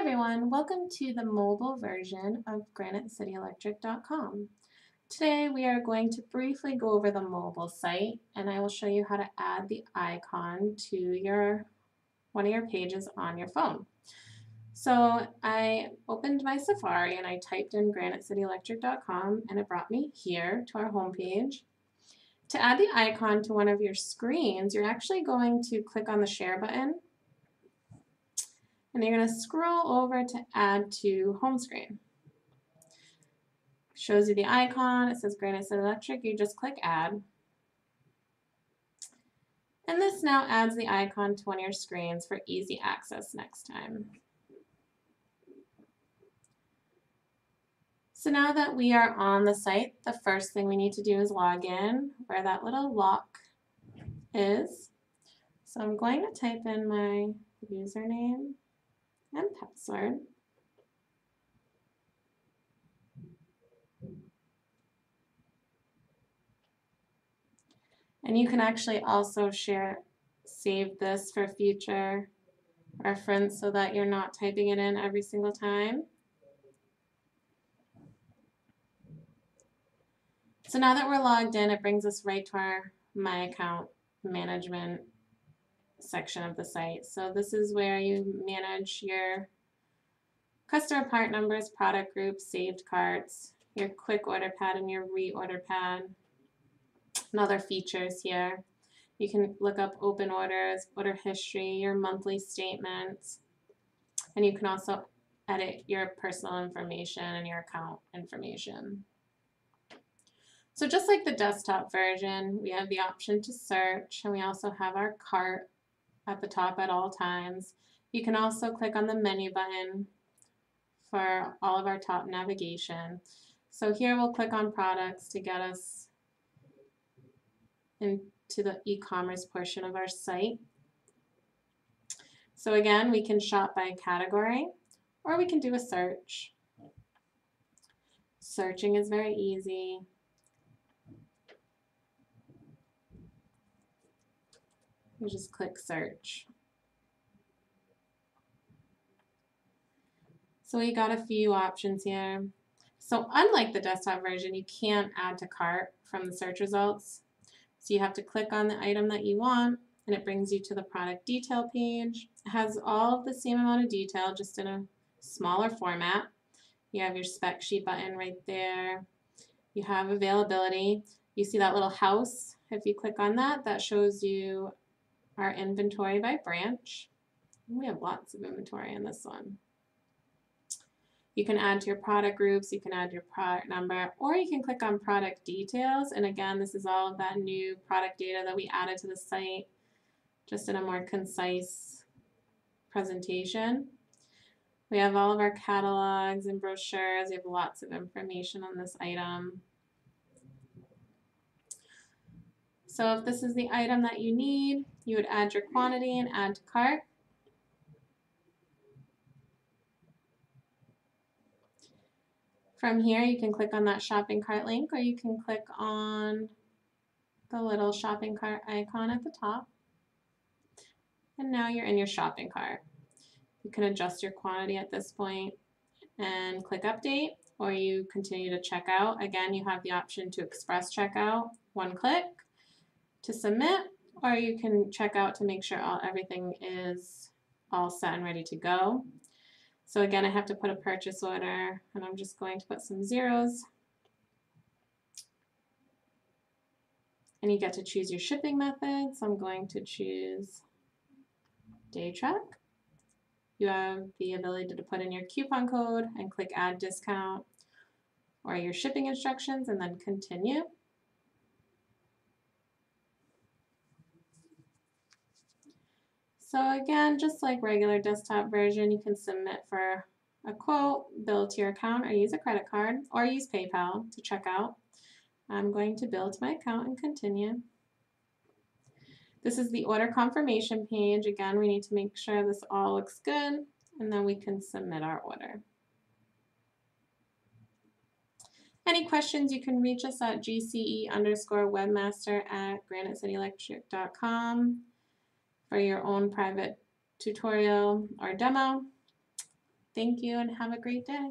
everyone, welcome to the mobile version of GraniteCityElectric.com. Today we are going to briefly go over the mobile site and I will show you how to add the icon to your one of your pages on your phone. So I opened my Safari and I typed in GraniteCityElectric.com and it brought me here to our home page. To add the icon to one of your screens, you're actually going to click on the share button and you're going to scroll over to add to home screen. Shows you the icon, it says Granite City Electric, you just click add. And this now adds the icon to one of your screens for easy access next time. So now that we are on the site, the first thing we need to do is log in where that little lock is. So I'm going to type in my username and password. And you can actually also share, save this for future reference so that you're not typing it in every single time. So now that we're logged in, it brings us right to our My Account management section of the site. So this is where you manage your customer part numbers, product groups, saved carts, your quick order pad and your reorder pad, and other features here. You can look up open orders, order history, your monthly statements, and you can also edit your personal information and your account information. So just like the desktop version, we have the option to search, and we also have our cart at the top at all times. You can also click on the menu button for all of our top navigation. So here we'll click on products to get us into the e-commerce portion of our site. So again, we can shop by category or we can do a search. Searching is very easy. You just click search. So we got a few options here. So unlike the desktop version, you can't add to cart from the search results. So you have to click on the item that you want and it brings you to the product detail page. It has all the same amount of detail, just in a smaller format. You have your spec sheet button right there. You have availability. You see that little house. If you click on that, that shows you our inventory by branch. We have lots of inventory in this one. You can add to your product groups, you can add your product number, or you can click on product details. And again, this is all of that new product data that we added to the site, just in a more concise presentation. We have all of our catalogs and brochures. We have lots of information on this item. So if this is the item that you need, you would add your quantity and add to cart. From here, you can click on that shopping cart link or you can click on the little shopping cart icon at the top. And now you're in your shopping cart. You can adjust your quantity at this point and click update or you continue to check out. Again, you have the option to express checkout, one click, to submit, or you can check out to make sure all everything is all set and ready to go. So again, I have to put a purchase order, and I'm just going to put some zeros. And you get to choose your shipping method, so I'm going to choose day truck. You have the ability to put in your coupon code and click add discount or your shipping instructions and then continue. So again, just like regular desktop version, you can submit for a quote, bill to your account, or use a credit card, or use PayPal to check out. I'm going to bill to my account and continue. This is the order confirmation page. Again, we need to make sure this all looks good, and then we can submit our order. Any questions, you can reach us at gce underscore webmaster at granitecityelectric.com for your own private tutorial or demo. Thank you and have a great day.